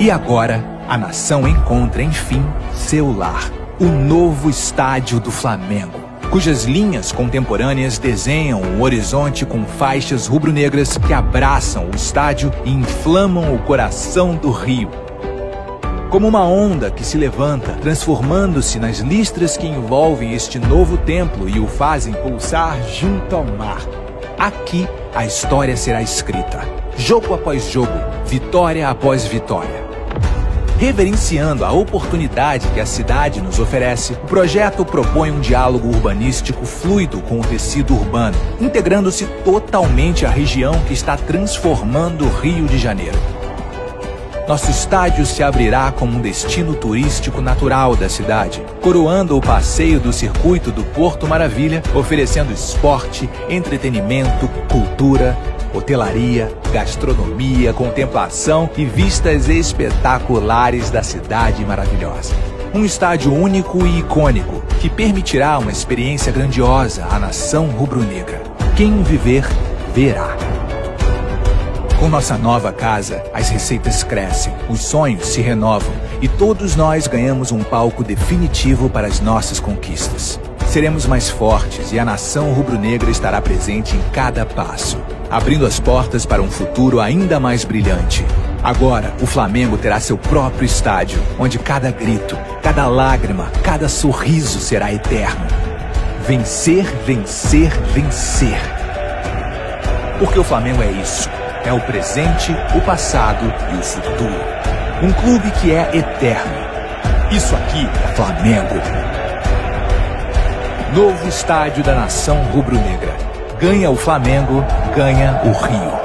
E agora, a nação encontra, enfim, seu lar. O novo estádio do Flamengo, cujas linhas contemporâneas desenham um horizonte com faixas rubro-negras que abraçam o estádio e inflamam o coração do Rio. Como uma onda que se levanta, transformando-se nas listras que envolvem este novo templo e o fazem pulsar junto ao mar. Aqui a história será escrita, jogo após jogo, vitória após vitória. Reverenciando a oportunidade que a cidade nos oferece, o projeto propõe um diálogo urbanístico fluido com o tecido urbano, integrando-se totalmente à região que está transformando o Rio de Janeiro. Nosso estádio se abrirá como um destino turístico natural da cidade, coroando o passeio do circuito do Porto Maravilha, oferecendo esporte, entretenimento, cultura, hotelaria, gastronomia, contemplação e vistas espetaculares da cidade maravilhosa. Um estádio único e icônico que permitirá uma experiência grandiosa à nação rubro-negra. Quem viver, verá. Com nossa nova casa, as receitas crescem, os sonhos se renovam e todos nós ganhamos um palco definitivo para as nossas conquistas. Seremos mais fortes e a nação rubro-negra estará presente em cada passo, abrindo as portas para um futuro ainda mais brilhante. Agora, o Flamengo terá seu próprio estádio, onde cada grito, cada lágrima, cada sorriso será eterno. Vencer, vencer, vencer. Porque o Flamengo é isso é o presente, o passado e o futuro. Um clube que é eterno. Isso aqui é Flamengo. Novo estádio da nação rubro-negra. Ganha o Flamengo, ganha o Rio.